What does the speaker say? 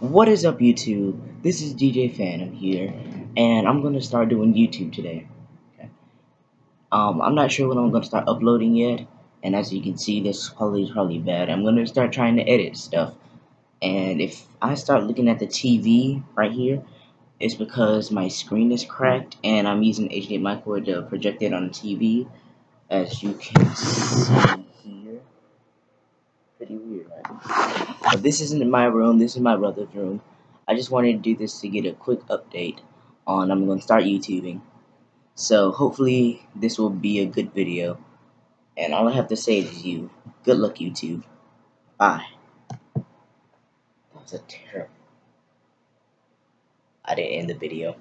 What is up YouTube? This is DJ Phantom here, and I'm gonna start doing YouTube today. Okay. Um, I'm not sure when I'm gonna start uploading yet, and as you can see, this quality is probably bad. I'm gonna start trying to edit stuff, and if I start looking at the TV right here, it's because my screen is cracked, and I'm using HDMI cord to project it on the TV, as you can see. Pretty weird, right? But this isn't my room, this is my brother's room. I just wanted to do this to get a quick update on I'm going to start YouTubing. So hopefully this will be a good video. And all I have to say is you, good luck YouTube. Bye. That was a terrible. I didn't end the video.